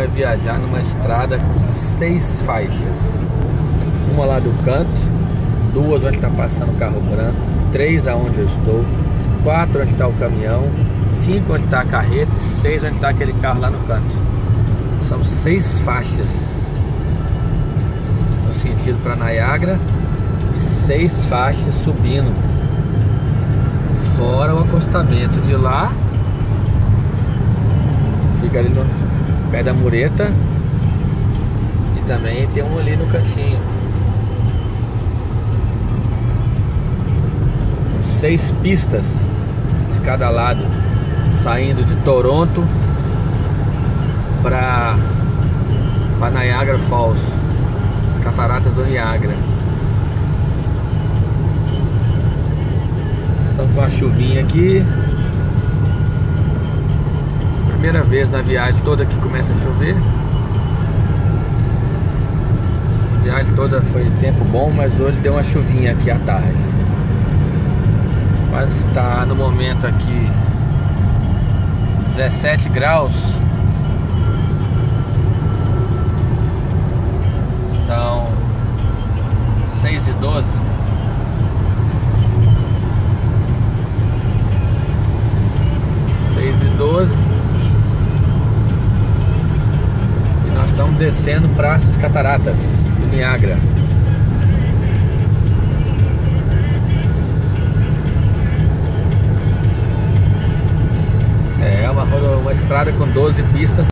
é viajar numa estrada com seis faixas. Uma lá do canto, duas onde está passando o carro branco, três aonde eu estou, quatro onde está o caminhão, cinco onde está a carreta e seis onde está aquele carro lá no canto. São seis faixas no sentido para Niagara e seis faixas subindo. Fora o acostamento de lá. Fica ali no pé da mureta. E também tem um ali no cantinho. Seis pistas de cada lado, saindo de Toronto para Niagara Falls, as cataratas do Niagara. Estamos com a chuvinha aqui. Primeira vez na viagem toda que começa a chover. A viagem toda foi tempo bom, mas hoje deu uma chuvinha aqui à tarde. Mas está no momento aqui 17 graus. São 6 e 12. Estamos descendo para as cataratas do Niagara. É uma, uma estrada com 12 pistas